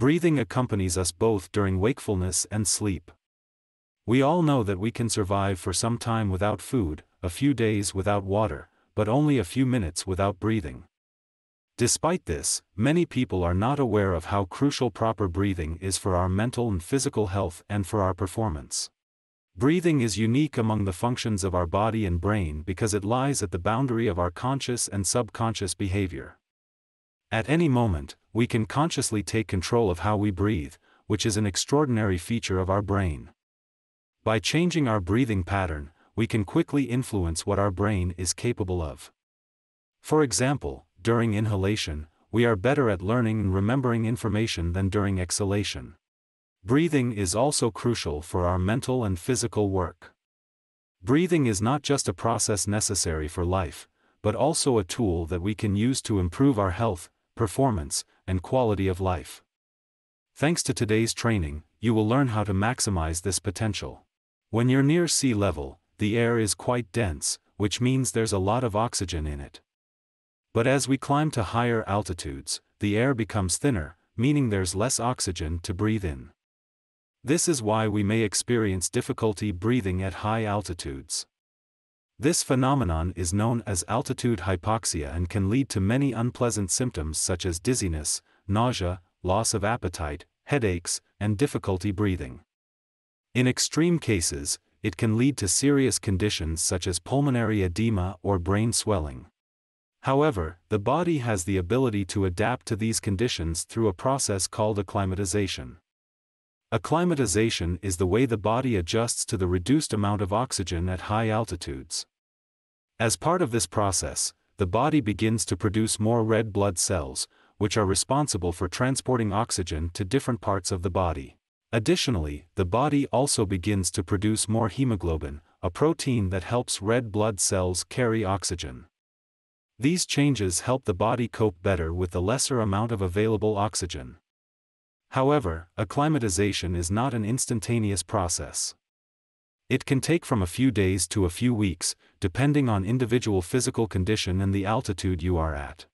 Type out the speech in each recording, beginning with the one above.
Breathing accompanies us both during wakefulness and sleep. We all know that we can survive for some time without food, a few days without water, but only a few minutes without breathing. Despite this, many people are not aware of how crucial proper breathing is for our mental and physical health and for our performance. Breathing is unique among the functions of our body and brain because it lies at the boundary of our conscious and subconscious behavior. At any moment, we can consciously take control of how we breathe, which is an extraordinary feature of our brain. By changing our breathing pattern, we can quickly influence what our brain is capable of. For example, during inhalation, we are better at learning and remembering information than during exhalation. Breathing is also crucial for our mental and physical work. Breathing is not just a process necessary for life, but also a tool that we can use to improve our health, performance, and quality of life. Thanks to today's training, you will learn how to maximize this potential. When you're near sea level, the air is quite dense, which means there's a lot of oxygen in it. But as we climb to higher altitudes, the air becomes thinner, meaning there's less oxygen to breathe in. This is why we may experience difficulty breathing at high altitudes. This phenomenon is known as altitude hypoxia and can lead to many unpleasant symptoms such as dizziness, nausea, loss of appetite, headaches, and difficulty breathing. In extreme cases, it can lead to serious conditions such as pulmonary edema or brain swelling. However, the body has the ability to adapt to these conditions through a process called acclimatization. Acclimatization is the way the body adjusts to the reduced amount of oxygen at high altitudes. As part of this process, the body begins to produce more red blood cells, which are responsible for transporting oxygen to different parts of the body. Additionally, the body also begins to produce more hemoglobin, a protein that helps red blood cells carry oxygen. These changes help the body cope better with the lesser amount of available oxygen. However, acclimatization is not an instantaneous process. It can take from a few days to a few weeks, depending on individual physical condition and the altitude you are at.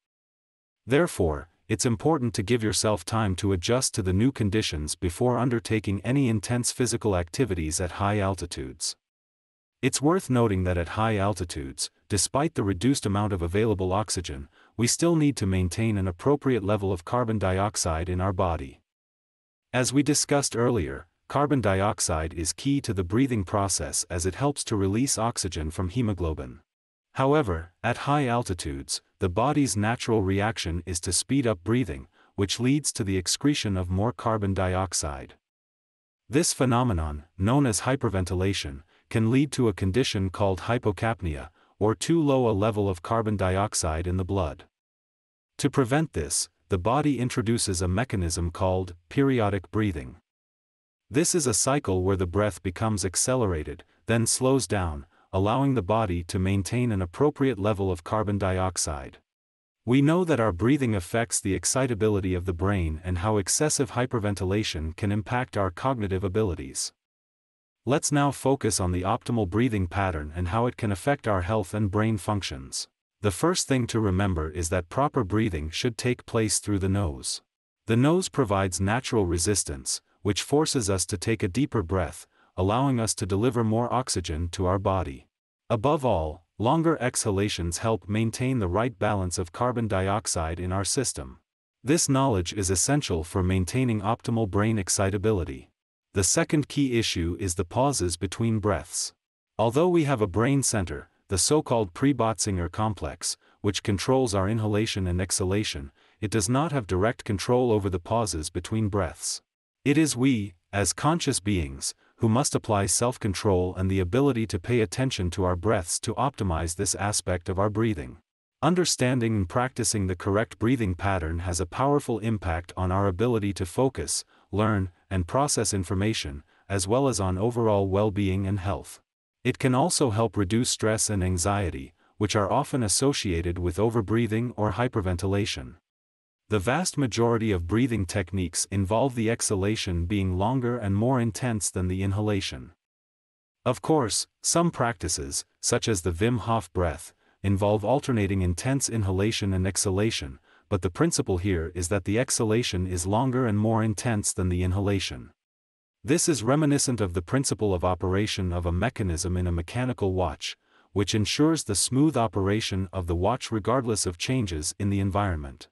Therefore, it's important to give yourself time to adjust to the new conditions before undertaking any intense physical activities at high altitudes. It's worth noting that at high altitudes, despite the reduced amount of available oxygen, we still need to maintain an appropriate level of carbon dioxide in our body. As we discussed earlier, carbon dioxide is key to the breathing process as it helps to release oxygen from hemoglobin. However, at high altitudes, the body's natural reaction is to speed up breathing, which leads to the excretion of more carbon dioxide. This phenomenon, known as hyperventilation, can lead to a condition called hypocapnia, or too low a level of carbon dioxide in the blood. To prevent this, the body introduces a mechanism called periodic breathing. This is a cycle where the breath becomes accelerated, then slows down, allowing the body to maintain an appropriate level of carbon dioxide. We know that our breathing affects the excitability of the brain and how excessive hyperventilation can impact our cognitive abilities. Let's now focus on the optimal breathing pattern and how it can affect our health and brain functions. The first thing to remember is that proper breathing should take place through the nose. The nose provides natural resistance, which forces us to take a deeper breath, allowing us to deliver more oxygen to our body. Above all, longer exhalations help maintain the right balance of carbon dioxide in our system. This knowledge is essential for maintaining optimal brain excitability. The second key issue is the pauses between breaths. Although we have a brain center, the so-called pre-Botzinger complex, which controls our inhalation and exhalation, it does not have direct control over the pauses between breaths. It is we, as conscious beings, who must apply self-control and the ability to pay attention to our breaths to optimize this aspect of our breathing. Understanding and practicing the correct breathing pattern has a powerful impact on our ability to focus, learn, and process information, as well as on overall well-being and health. It can also help reduce stress and anxiety, which are often associated with overbreathing or hyperventilation. The vast majority of breathing techniques involve the exhalation being longer and more intense than the inhalation. Of course, some practices, such as the Wim Hof breath, involve alternating intense inhalation and exhalation, but the principle here is that the exhalation is longer and more intense than the inhalation. This is reminiscent of the principle of operation of a mechanism in a mechanical watch, which ensures the smooth operation of the watch regardless of changes in the environment.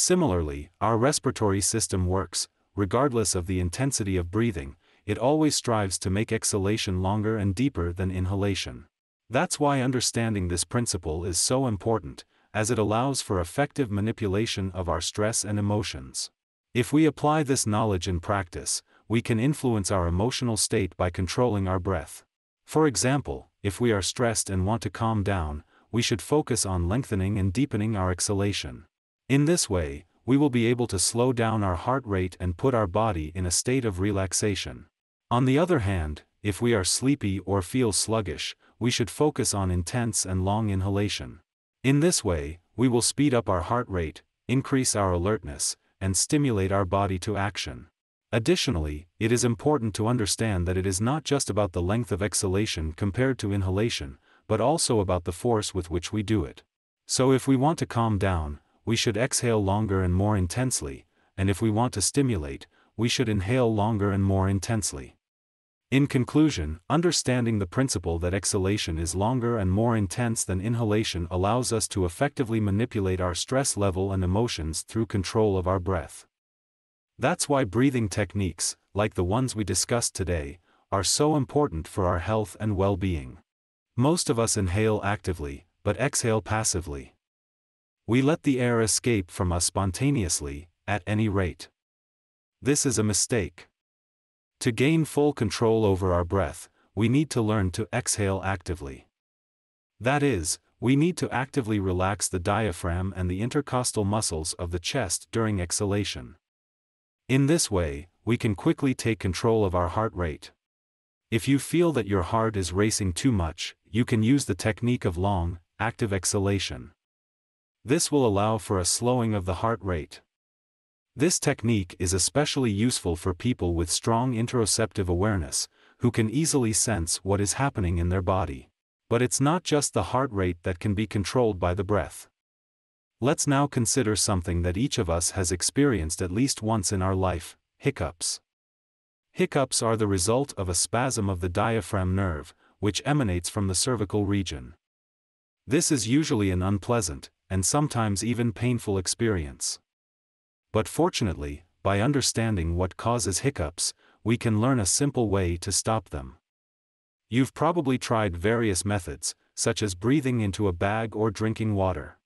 Similarly, our respiratory system works, regardless of the intensity of breathing, it always strives to make exhalation longer and deeper than inhalation. That's why understanding this principle is so important, as it allows for effective manipulation of our stress and emotions. If we apply this knowledge in practice, we can influence our emotional state by controlling our breath. For example, if we are stressed and want to calm down, we should focus on lengthening and deepening our exhalation. In this way, we will be able to slow down our heart rate and put our body in a state of relaxation. On the other hand, if we are sleepy or feel sluggish, we should focus on intense and long inhalation. In this way, we will speed up our heart rate, increase our alertness, and stimulate our body to action. Additionally, it is important to understand that it is not just about the length of exhalation compared to inhalation, but also about the force with which we do it. So if we want to calm down, we should exhale longer and more intensely, and if we want to stimulate, we should inhale longer and more intensely. In conclusion, understanding the principle that exhalation is longer and more intense than inhalation allows us to effectively manipulate our stress level and emotions through control of our breath. That's why breathing techniques, like the ones we discussed today, are so important for our health and well being. Most of us inhale actively, but exhale passively. We let the air escape from us spontaneously, at any rate. This is a mistake. To gain full control over our breath, we need to learn to exhale actively. That is, we need to actively relax the diaphragm and the intercostal muscles of the chest during exhalation. In this way, we can quickly take control of our heart rate. If you feel that your heart is racing too much, you can use the technique of long, active exhalation. This will allow for a slowing of the heart rate. This technique is especially useful for people with strong interoceptive awareness, who can easily sense what is happening in their body. But it's not just the heart rate that can be controlled by the breath. Let's now consider something that each of us has experienced at least once in our life hiccups. Hiccups are the result of a spasm of the diaphragm nerve, which emanates from the cervical region. This is usually an unpleasant, and sometimes even painful experience. But fortunately, by understanding what causes hiccups, we can learn a simple way to stop them. You've probably tried various methods, such as breathing into a bag or drinking water.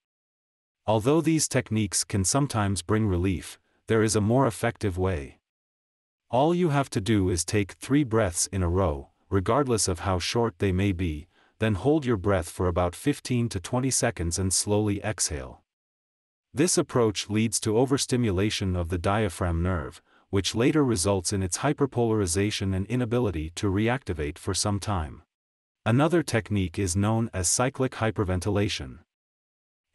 Although these techniques can sometimes bring relief, there is a more effective way. All you have to do is take three breaths in a row, regardless of how short they may be, then hold your breath for about 15 to 20 seconds and slowly exhale. This approach leads to overstimulation of the diaphragm nerve, which later results in its hyperpolarization and inability to reactivate for some time. Another technique is known as cyclic hyperventilation.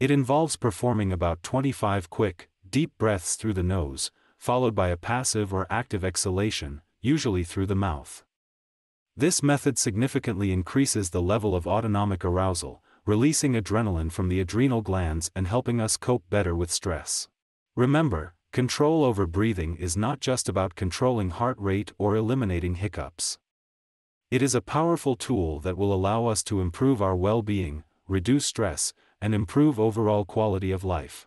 It involves performing about 25 quick, deep breaths through the nose, followed by a passive or active exhalation, usually through the mouth. This method significantly increases the level of autonomic arousal, releasing adrenaline from the adrenal glands and helping us cope better with stress. Remember, control over breathing is not just about controlling heart rate or eliminating hiccups. It is a powerful tool that will allow us to improve our well being, reduce stress, and improve overall quality of life.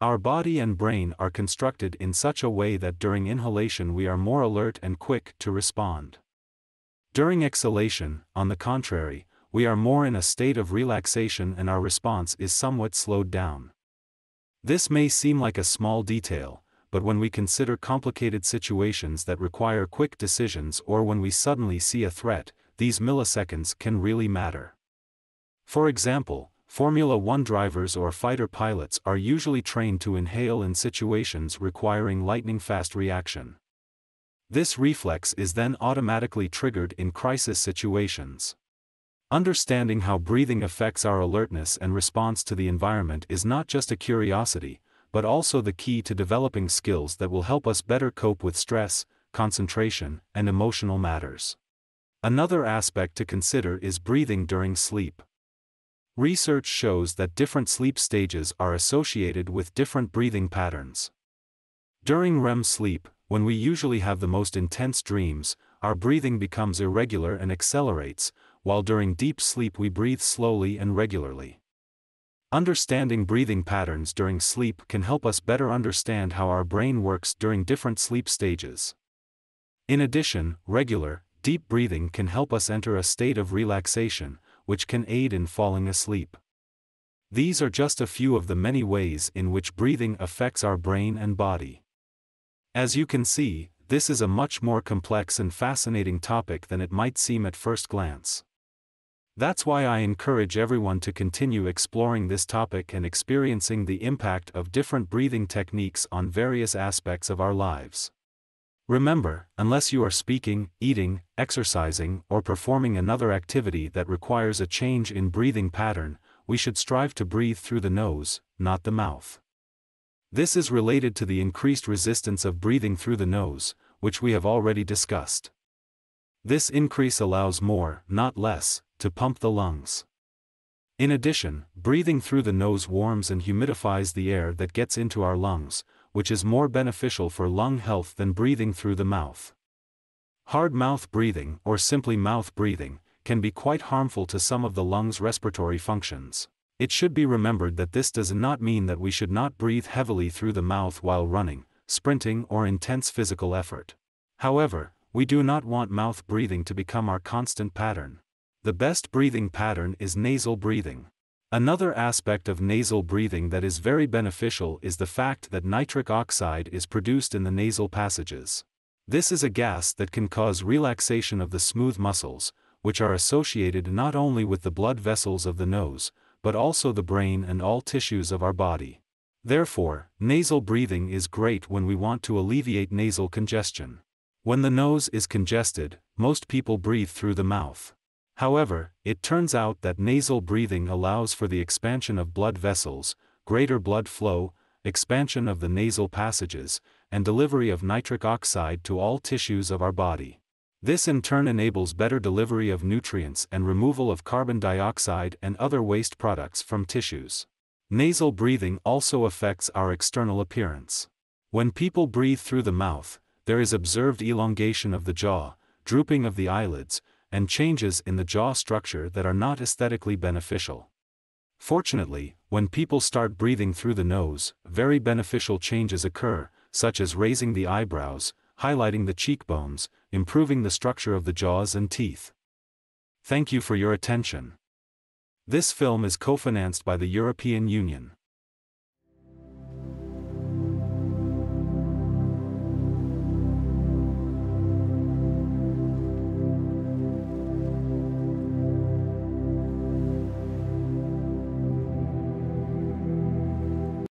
Our body and brain are constructed in such a way that during inhalation we are more alert and quick to respond. During exhalation, on the contrary, we are more in a state of relaxation and our response is somewhat slowed down. This may seem like a small detail, but when we consider complicated situations that require quick decisions or when we suddenly see a threat, these milliseconds can really matter. For example, Formula One drivers or fighter pilots are usually trained to inhale in situations requiring lightning fast reaction. This reflex is then automatically triggered in crisis situations. Understanding how breathing affects our alertness and response to the environment is not just a curiosity, but also the key to developing skills that will help us better cope with stress, concentration, and emotional matters. Another aspect to consider is breathing during sleep. Research shows that different sleep stages are associated with different breathing patterns. During REM sleep, when we usually have the most intense dreams, our breathing becomes irregular and accelerates, while during deep sleep we breathe slowly and regularly. Understanding breathing patterns during sleep can help us better understand how our brain works during different sleep stages. In addition, regular, deep breathing can help us enter a state of relaxation, which can aid in falling asleep. These are just a few of the many ways in which breathing affects our brain and body. As you can see, this is a much more complex and fascinating topic than it might seem at first glance. That's why I encourage everyone to continue exploring this topic and experiencing the impact of different breathing techniques on various aspects of our lives. Remember, unless you are speaking, eating, exercising, or performing another activity that requires a change in breathing pattern, we should strive to breathe through the nose, not the mouth. This is related to the increased resistance of breathing through the nose, which we have already discussed. This increase allows more, not less, to pump the lungs. In addition, breathing through the nose warms and humidifies the air that gets into our lungs, which is more beneficial for lung health than breathing through the mouth. Hard mouth breathing, or simply mouth breathing, can be quite harmful to some of the lung's respiratory functions. It should be remembered that this does not mean that we should not breathe heavily through the mouth while running, sprinting or intense physical effort. However, we do not want mouth breathing to become our constant pattern. The best breathing pattern is nasal breathing. Another aspect of nasal breathing that is very beneficial is the fact that nitric oxide is produced in the nasal passages. This is a gas that can cause relaxation of the smooth muscles, which are associated not only with the blood vessels of the nose, but also the brain and all tissues of our body. Therefore, nasal breathing is great when we want to alleviate nasal congestion. When the nose is congested, most people breathe through the mouth. However, it turns out that nasal breathing allows for the expansion of blood vessels, greater blood flow, expansion of the nasal passages, and delivery of nitric oxide to all tissues of our body. This in turn enables better delivery of nutrients and removal of carbon dioxide and other waste products from tissues. Nasal breathing also affects our external appearance. When people breathe through the mouth, there is observed elongation of the jaw, drooping of the eyelids, and changes in the jaw structure that are not aesthetically beneficial. Fortunately, when people start breathing through the nose, very beneficial changes occur, such as raising the eyebrows, highlighting the cheekbones, improving the structure of the jaws and teeth. Thank you for your attention. This film is co-financed by the European Union.